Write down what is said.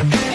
Mm-hmm.